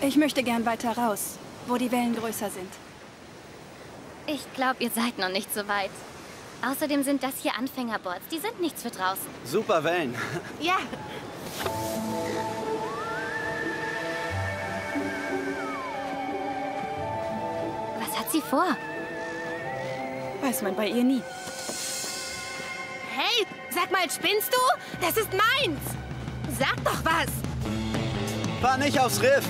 Ich möchte gern weiter raus, wo die Wellen größer sind. Ich glaube, ihr seid noch nicht so weit. Außerdem sind das hier Anfängerboards. Die sind nichts für draußen. Super Wellen. Ja, Was hat sie vor? Weiß man bei ihr nie. hey, sag mal, spinnst du? Das ist meins. Sag doch was. Fahr nicht aufs Riff.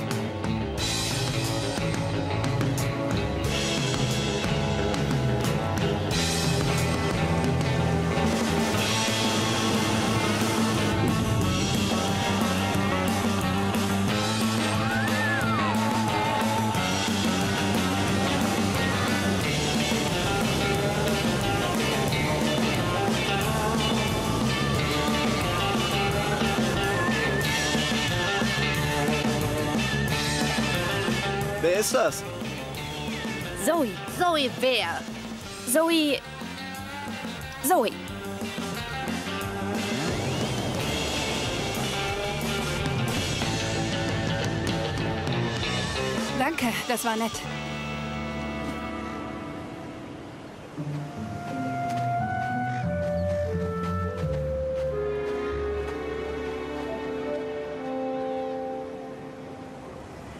Wer ist das? Zoe. Zoe, wer? Zoe. Zoe. Danke, das war nett.